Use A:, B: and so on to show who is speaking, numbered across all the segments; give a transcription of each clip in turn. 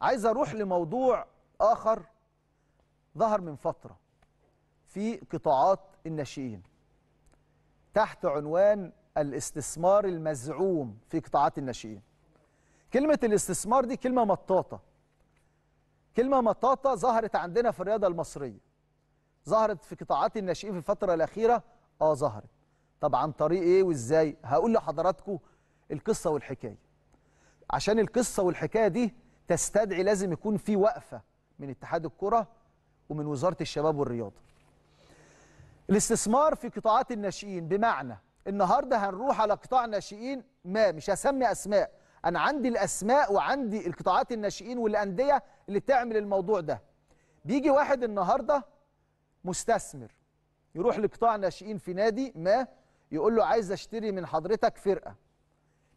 A: عايز أروح لموضوع آخر ظهر من فترة في قطاعات الناشئين تحت عنوان الاستثمار المزعوم في قطاعات الناشئين. كلمة الاستثمار دي كلمة مطاطة. كلمة مطاطة ظهرت عندنا في الرياضة المصرية. ظهرت في قطاعات الناشئين في الفترة الأخيرة. آه ظهرت. طب عن طريق إيه وإزاي؟ هقول لحضراتكم القصة والحكاية. عشان القصة والحكاية دي تستدعي لازم يكون في وقفة من اتحاد الكرة ومن وزارة الشباب والرياضة. الاستثمار في قطاعات الناشئين بمعنى النهارده هنروح على قطاع ناشئين ما مش هسمي أسماء. أنا عندي الأسماء وعندي القطاعات الناشئين والأندية اللي تعمل الموضوع ده. بيجي واحد النهارده مستثمر يروح لقطاع ناشئين في نادي ما يقول له عايز أشتري من حضرتك فرقة.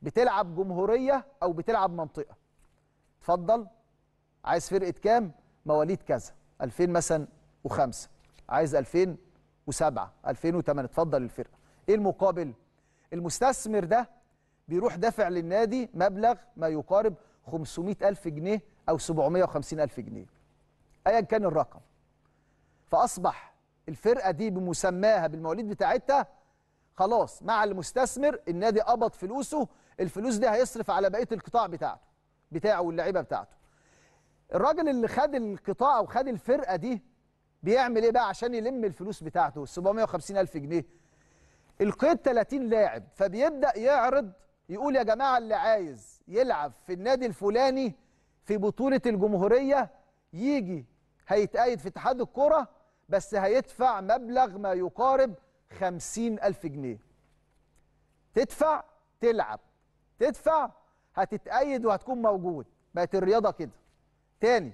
A: بتلعب جمهورية أو بتلعب منطقة. اتفضل. عايز فرقة كام؟ مواليد كذا. 2000 مثلا وخمسة. عايز 2007 2008 اتفضل الفرقة. إيه المقابل؟ المستثمر ده بيروح دافع للنادي مبلغ ما يقارب 500 ألف جنيه أو 750 ألف جنيه. أيا كان الرقم. فأصبح الفرقة دي بمسماها بالمواليد بتاعتها خلاص مع المستثمر النادي قبض فلوسه الفلوس دي هيصرف على بقية القطاع بتاعته. بتاعه واللعيبة بتاعته. الراجل اللي خد القطاع وخد الفرقة دي بيعمل إيه بقى؟ عشان يلم الفلوس بتاعته. 750 ألف جنيه. القيد 30 لاعب. فبيبدأ يعرض يقول يا جماعة اللي عايز يلعب في النادي الفلاني في بطولة الجمهورية يجي. هيتقيد في اتحاد الكرة بس هيدفع مبلغ ما يقارب خمسين ألف جنيه. تدفع تلعب. تدفع هتتقيد وهتكون موجود. بقت الرياضة كده. تاني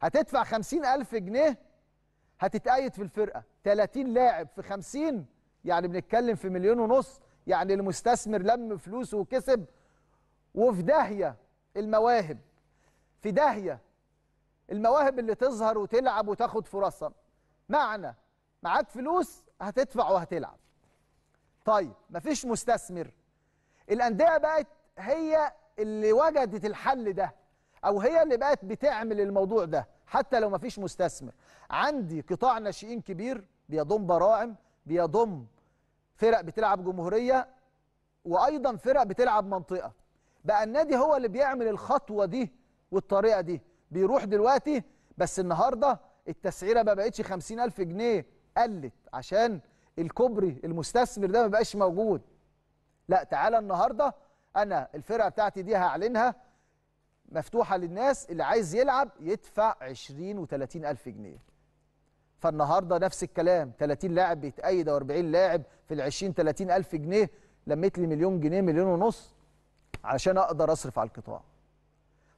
A: هتدفع خمسين ألف جنيه هتتقيد في الفرقة. 30 لاعب في خمسين يعني بنتكلم في مليون ونص يعني المستثمر لم فلوسه وكسب. وفي داهية المواهب. في داهية المواهب اللي تظهر وتلعب وتاخد فرصها معنى معاك فلوس هتدفع وهتلعب. طيب مفيش مستثمر. الأندية بقت هي اللي وجدت الحل ده أو هي اللي بقت بتعمل الموضوع ده حتى لو مفيش مستثمر. عندي قطاع ناشئين كبير بيضم براعم بيضم فرق بتلعب جمهورية وأيضا فرق بتلعب منطقة. بقى النادي هو اللي بيعمل الخطوة دي والطريقة دي. بيروح دلوقتي بس النهاردة التسعيرة ما بقتش خمسين ألف جنيه قلت عشان الكوبري المستثمر ده ما بقاش موجود. لا تعالى النهاردة أنا الفرقة بتاعتي دي هعلنها مفتوحة للناس اللي عايز يلعب يدفع 20 و30 ألف جنيه. فالنهارده نفس الكلام 30 لاعب بيتأيد أو 40 لاعب في ال 20 30 ألف جنيه لميت لي مليون جنيه مليون ونص علشان أقدر أصرف على القطاع.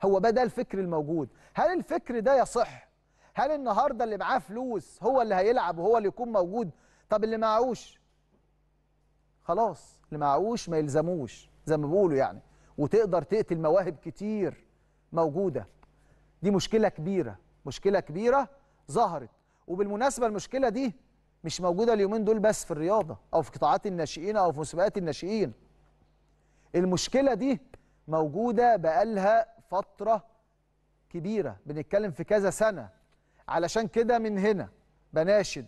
A: هو بقى ده الفكر الموجود هل الفكر ده يصح؟ هل النهارده اللي معاه فلوس هو اللي هيلعب وهو اللي يكون موجود؟ طب اللي معهوش؟ خلاص اللي معهوش ما يلزموش. زي ما بيقولوا يعني وتقدر تقتل مواهب كتير موجودة. دي مشكلة كبيرة مشكلة كبيرة ظهرت. وبالمناسبة المشكلة دي مش موجودة اليومين دول بس في الرياضة أو في قطاعات الناشئين أو في مسابقات الناشئين. المشكلة دي موجودة بقالها فترة كبيرة بنتكلم في كذا سنة. علشان كده من هنا بناشد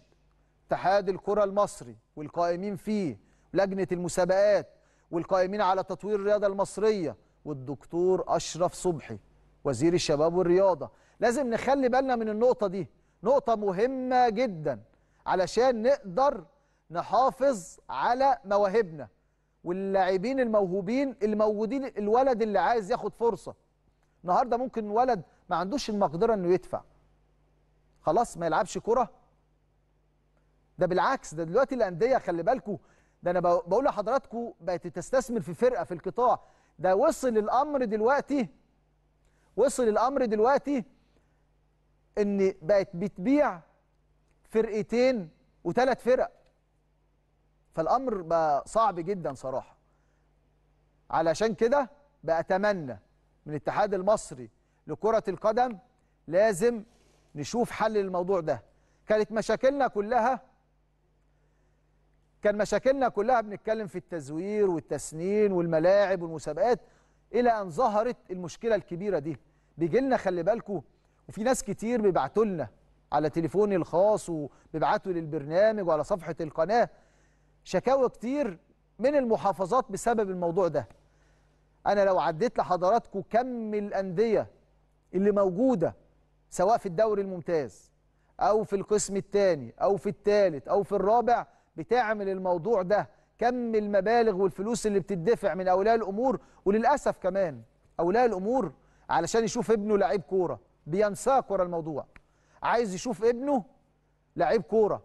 A: اتحاد الكرة المصري والقائمين فيه لجنة المسابقات والقائمين على تطوير الرياضة المصرية والدكتور أشرف صبحي وزير الشباب والرياضة. لازم نخلي بالنا من النقطة دي نقطة مهمة جدا علشان نقدر نحافظ على مواهبنا واللاعبين الموهوبين الموجودين الولد اللي عايز ياخد فرصة. النهارده ممكن ولد ما عندوش المقدرة إنه يدفع. خلاص ما يلعبش كرة. ده بالعكس ده دلوقتي الأندية خلي بالكم ده أنا بقول لحضراتكم بقت تستثمر في فرقة في القطاع. ده وصل الأمر دلوقتي وصل الأمر دلوقتي إن بقت بتبيع فرقتين وثلاث فرق. فالأمر بقى صعب جدا صراحة. علشان كده بأتمنى من الاتحاد المصري لكرة القدم لازم نشوف حل للموضوع ده. كانت مشاكلنا كلها كان مشاكلنا كلها بنتكلم في التزوير والتسنين والملاعب والمسابقات إلى أن ظهرت المشكلة الكبيرة دي. بيجي لنا خلي بالكم وفي ناس كتير بيبعتوا لنا على تليفوني الخاص وبيبعتوا للبرنامج وعلى صفحة القناة شكاوى كتير من المحافظات بسبب الموضوع ده. أنا لو عديت لحضراتكم كم الأندية اللي موجودة سواء في الدوري الممتاز أو في القسم الثاني أو في الثالث أو في الرابع بتعمل الموضوع ده. كم المبالغ والفلوس اللي بتدفع من أولياء الأمور وللأسف كمان أولياء الأمور علشان يشوف ابنه لعيب كورة بينساق ورا الموضوع. عايز يشوف ابنه لعيب كورة.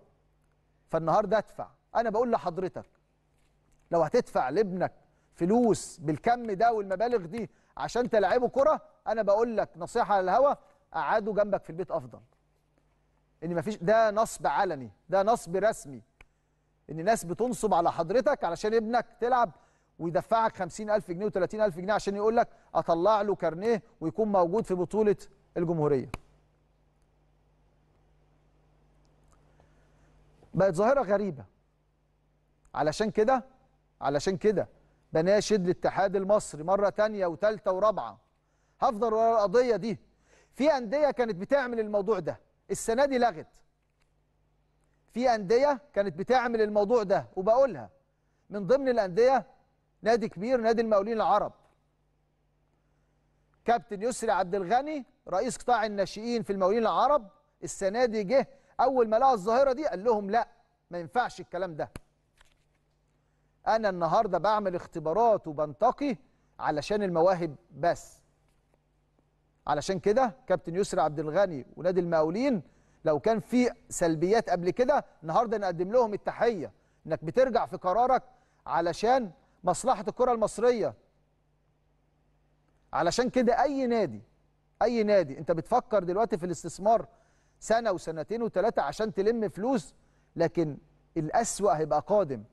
A: فالنهاردة ادفع. أنا بقول لحضرتك لو هتدفع لابنك فلوس بالكم ده والمبالغ دي عشان تلعبه كرة أنا بقول لك نصيحة على الهوا قعده جنبك في البيت أفضل. إن مفيش ده نصب علني ده نصب رسمي. إن ناس بتنصب على حضرتك علشان ابنك تلعب ويدفعك 50000 جنيه و30000 جنيه عشان يقول لك أطلع له كارنيه ويكون موجود في بطولة الجمهورية. بقت ظاهرة غريبة. علشان كده علشان كده بناشد الاتحاد المصري مرة تانية وتالتة ورابعة. هفضل ورا القضية دي. في أندية كانت بتعمل الموضوع ده. السنة دي لغت. في أندية كانت بتعمل الموضوع ده وبقولها. من ضمن الأندية نادي كبير نادي المقاولين العرب. كابتن يسري عبد الغني رئيس قطاع الناشئين في المقاولين العرب السنة دي جه أول ما لقى الظاهرة دي قال لهم لا ما ينفعش الكلام ده. أنا النهارده بعمل اختبارات وبنتقي علشان المواهب بس. علشان كده كابتن يسري عبد الغني ونادي المقاولين لو كان في سلبيات قبل كده النهارده نقدم لهم التحية إنك بترجع في قرارك علشان مصلحة الكرة المصرية. علشان كده أي نادي أي نادي أنت بتفكر دلوقتي في الاستثمار سنة وسنتين وثلاثه عشان تلم فلوس لكن الأسوأ هيبقى قادم.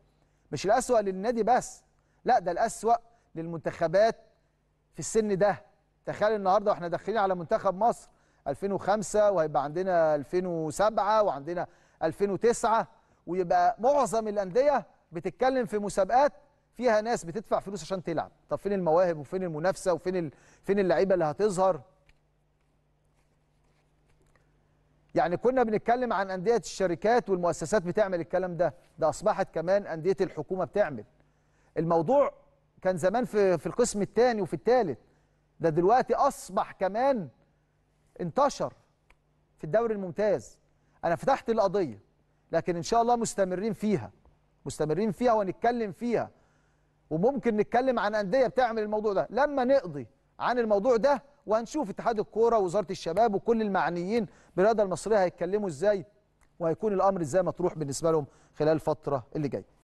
A: مش الأسوأ للنادي بس لا ده الأسوأ للمنتخبات في السن ده. تخيل النهارده وإحنا داخلين على منتخب مصر 2005 وهيبقى عندنا 2007 وعندنا 2009 ويبقى معظم الأندية بتتكلم في مسابقات فيها ناس بتدفع فلوس عشان تلعب. طب فين المواهب وفين المنافسة وفين ال... فين اللعيبة اللي هتظهر؟ يعني كنا بنتكلم عن أندية الشركات والمؤسسات بتعمل الكلام ده. ده أصبحت كمان أندية الحكومة بتعمل. الموضوع كان زمان في في القسم الثاني وفي الثالث ده دلوقتي أصبح كمان انتشر في الدوري الممتاز. أنا فتحت القضية لكن إن شاء الله مستمرين فيها مستمرين فيها ونتكلم فيها. وممكن نتكلم عن أندية بتعمل الموضوع ده. لما نقضي عن الموضوع ده وهنشوف اتحاد الكورة ووزارة الشباب وكل المعنيين بالرياضه المصرية هيتكلموا إزاي؟ وهيكون الأمر إزاي مطروح بالنسبة لهم خلال الفترة اللي جاية.